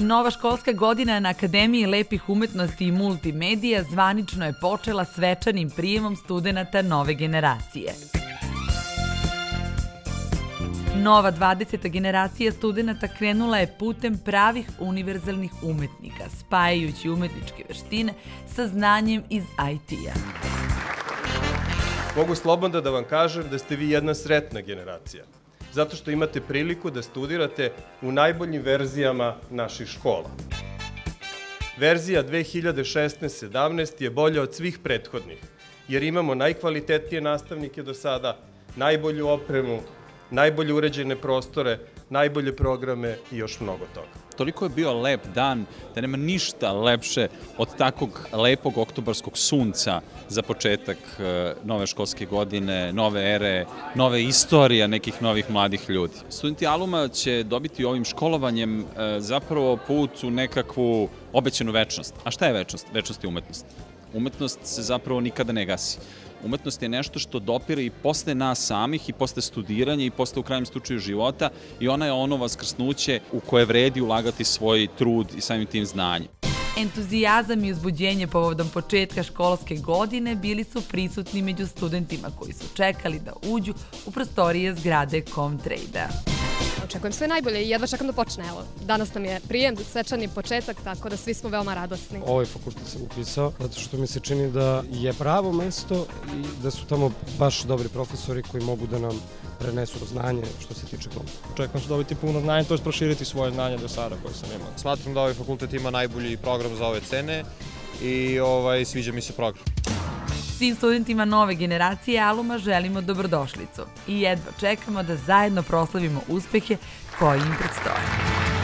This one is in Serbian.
Nova školska godina na Akademiji lepih umetnosti i multimedija zvanično je počela svečanim prijemom studenta nove generacije. Nova 20. generacija studenta krenula je putem pravih univerzalnih umetnika, spajajući umetničke veštine sa znanjem iz IT-a. Mogu slobodno da vam kažem da ste vi jedna sretna generacija zato što imate priliku da studirate u najboljim verzijama naših škola. Verzija 2016-17 je bolja od svih prethodnih, jer imamo najkvalitetnije nastavnike do sada, najbolju opremu, najbolje uređene prostore, najbolje programe i još mnogo toga. Toliko je bio lep dan da nema ništa lepše od takvog lepog oktobarskog sunca za početak e, nove školske godine, nove ere, nove istorije nekih novih mladih ljudi. Studenti Aluma će dobiti ovim školovanjem e, zapravo put u nekakvu obećenu večnost. A šta je večnost? Večnost je umetnost. Umetnost se zapravo nikada ne gasi. Umetnost je nešto što dopire i posle nas samih i posle studiranja i posle u krajem slučaju života i ona je ono vaskrsnuće u koje vredi ulagati svoj trud i samim tim znanje. Entuzijazam i uzbuđenje povodom početka školske godine bili su prisutni među studentima koji su čekali da uđu u prostorije zgrade Comtrade-a. Očekujem sve najbolje i jedva čekam da počne. Evo, danas nam je prijem, svečani početak, tako da svi smo veoma radosni. Ovaj fakultet sam upisao zato što mi se čini da je pravo mesto i da su tamo baš dobri profesori koji mogu da nam prenesu znanje što se tiče kompa. Očekujem se dobiti puno znanja, to je proširiti svoje znanje do sada koje sam imao. Smatram da ovaj fakultet ima najbolji program za ove cene i ovaj, sviđa mi se program. Svim studentima nove generacije Aluma želimo dobrodošlicu i jedva čekamo da zajedno proslavimo uspehe koji im predstoje.